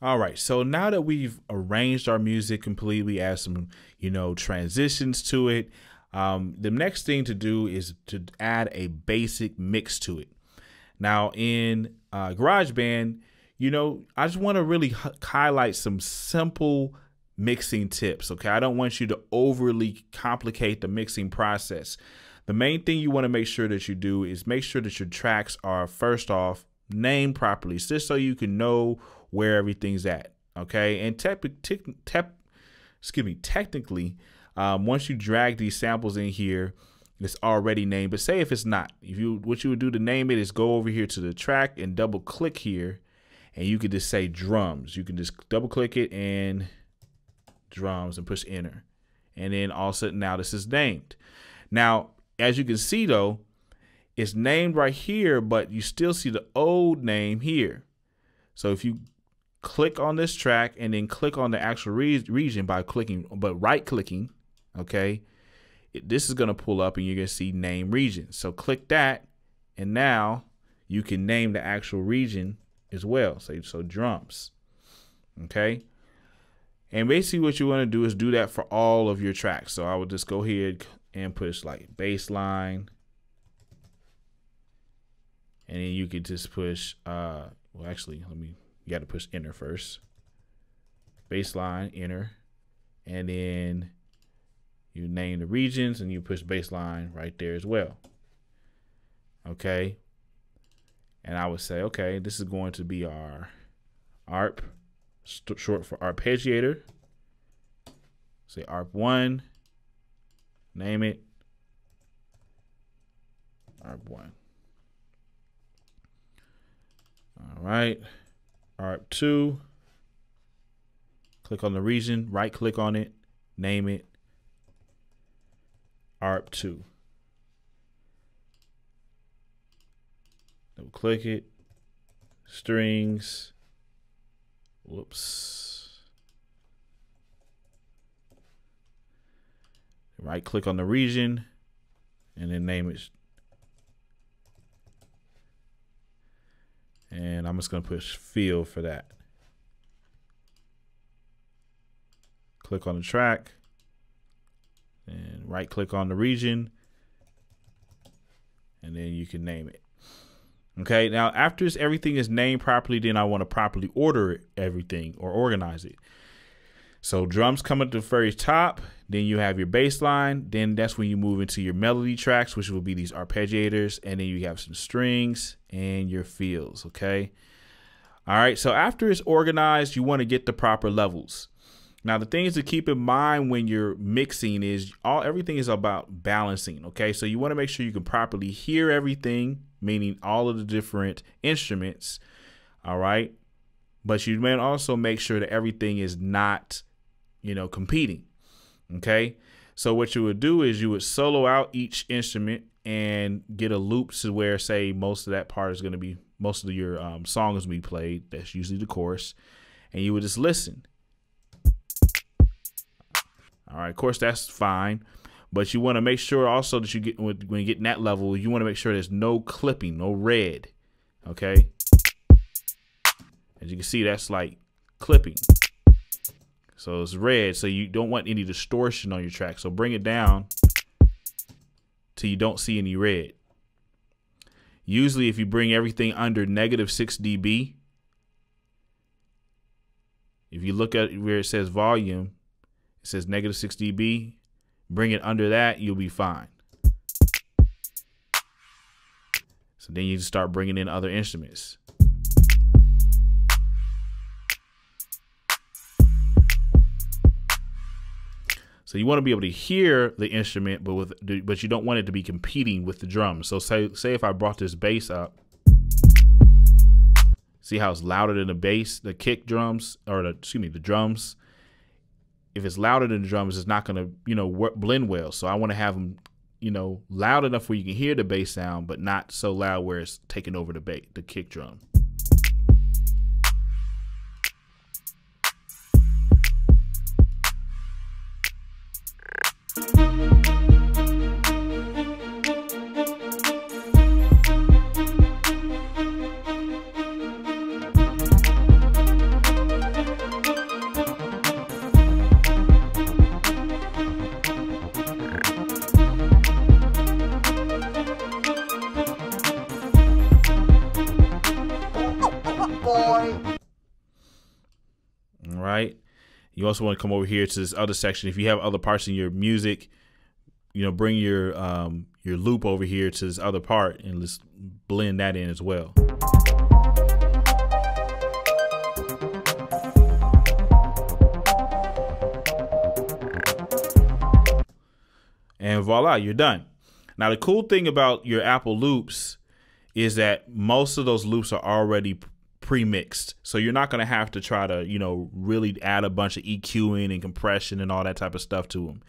All right, so now that we've arranged our music completely, add some, you know, transitions to it, um, the next thing to do is to add a basic mix to it. Now in uh, GarageBand, you know, I just want to really highlight some simple mixing tips. Okay, I don't want you to overly complicate the mixing process. The main thing you want to make sure that you do is make sure that your tracks are first off named properly, just so you can know where everything's at. Okay, and tep, tep, tep excuse me, technically, um, once you drag these samples in here, it's already named. But say if it's not, if you what you would do to name it is go over here to the track and double click here, and you could just say drums. You can just double click it and drums and push enter, and then all of a sudden now this is named. Now as you can see though, it's named right here, but you still see the old name here. So if you click on this track and then click on the actual re region by clicking, but right clicking, okay, it, this is going to pull up and you're going to see name region. So click that and now you can name the actual region as well. So, so drums, okay. And basically what you want to do is do that for all of your tracks. So I would just go ahead, and push like baseline. And then you could just push, uh, well, actually, let me, you got to push enter first. Baseline, enter. And then you name the regions and you push baseline right there as well. Okay. And I would say, okay, this is going to be our ARP, short for arpeggiator. Say ARP1 Name it. ARP one. All right. ARP two. Click on the region, right click on it, name it. ARP two. Double click it. Strings. Whoops. right click on the region and then name it and I'm just gonna push field for that. Click on the track. And right click on the region. And then you can name it. Okay now after everything is named properly then I want to properly order everything or organize it so drums come at the very top, then you have your bass line, then that's when you move into your melody tracks, which will be these arpeggiators, and then you have some strings and your fills, okay? All right, so after it's organized, you want to get the proper levels. Now, the things to keep in mind when you're mixing is all everything is about balancing, okay? So you want to make sure you can properly hear everything, meaning all of the different instruments, all right? But you may also make sure that everything is not you know, competing. Okay. So what you would do is you would solo out each instrument and get a loop to where, say, most of that part is going to be most of your um, song is be played. That's usually the chorus, and you would just listen. All right, of course that's fine, but you want to make sure also that you get when you get in that level, you want to make sure there's no clipping, no red. Okay. As you can see, that's like clipping. So it's red, so you don't want any distortion on your track. So bring it down till you don't see any red. Usually if you bring everything under negative 6 dB, if you look at where it says volume, it says negative 6 dB, bring it under that, you'll be fine. So then you just start bringing in other instruments. So you want to be able to hear the instrument, but with but you don't want it to be competing with the drums. So say say if I brought this bass up, see how it's louder than the bass, the kick drums, or the excuse me, the drums. If it's louder than the drums, it's not going to you know work, blend well. So I want to have them you know loud enough where you can hear the bass sound, but not so loud where it's taking over the bass, the kick drum. Right. You also want to come over here to this other section. If you have other parts in your music, you know, bring your um, your loop over here to this other part and let's blend that in as well. And voila, you're done. Now, the cool thing about your Apple loops is that most of those loops are already pre-mixed. So you're not going to have to try to, you know, really add a bunch of EQing and compression and all that type of stuff to them.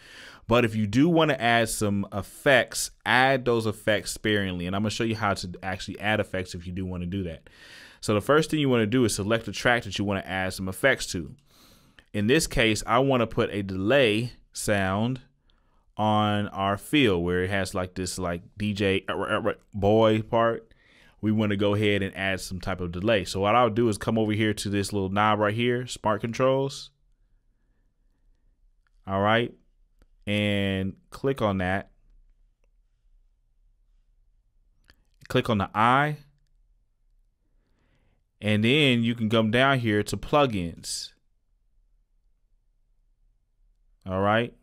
But if you do want to add some effects, add those effects sparingly. And I'm going to show you how to actually add effects if you do want to do that. So the first thing you want to do is select a track that you want to add some effects to. In this case, I want to put a delay sound on our field where it has like this like DJ uh, uh, uh, boy part. We want to go ahead and add some type of delay. So what I'll do is come over here to this little knob right here, smart controls. All right. And click on that. Click on the eye. And then you can come down here to plugins. All right.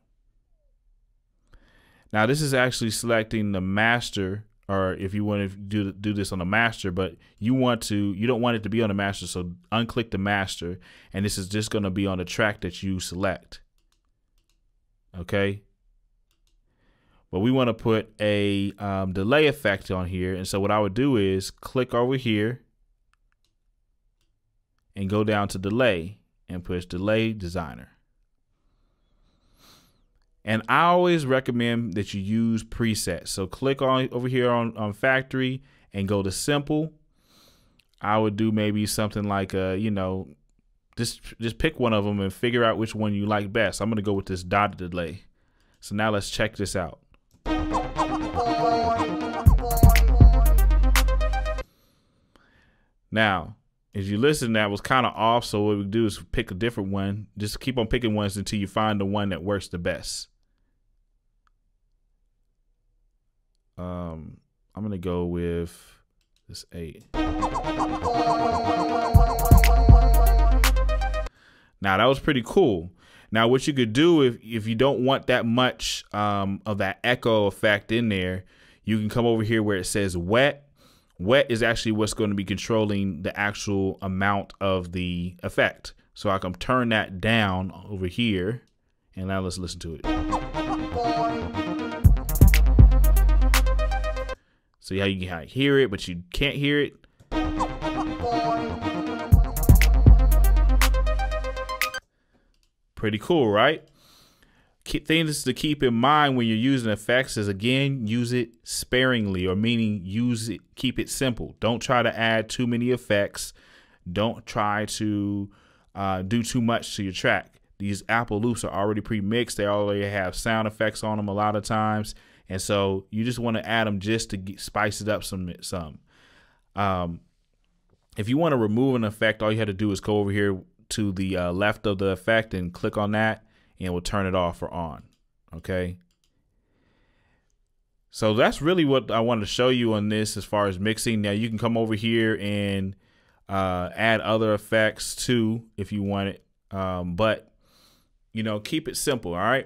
Now this is actually selecting the master or if you want to do do this on the master, but you want to you don't want it to be on the master, so unclick the master, and this is just going to be on the track that you select. Okay. But we want to put a um, delay effect on here, and so what I would do is click over here and go down to delay and push delay designer. And I always recommend that you use presets. So click on over here on, on factory and go to simple. I would do maybe something like a, uh, you know, just just pick one of them and figure out which one you like best. I'm gonna go with this dotted delay. So now let's check this out. Now, as you listen, that was kind of off. So what we do is pick a different one. Just keep on picking ones until you find the one that works the best. Um, I'm gonna go with this eight. Now that was pretty cool. Now what you could do if if you don't want that much um, of that echo effect in there, you can come over here where it says wet. Wet is actually what's going to be controlling the actual amount of the effect. So I can turn that down over here, and now let's listen to it. So how you can hear it, but you can't hear it. Pretty cool, right? things to keep in mind when you're using effects is again use it sparingly or meaning use it keep it simple. Don't try to add too many effects don't try to uh, do too much to your track. These apple loops are already pre-mixed. They already have sound effects on them a lot of times and so you just want to add them just to get, spice it up some some. Um, if you want to remove an effect, all you have to do is go over here to the uh, left of the effect and click on that, and we'll turn it off or on. Okay. So that's really what I wanted to show you on this as far as mixing. Now you can come over here and uh, add other effects too if you want it. Um, but you know, keep it simple. All right.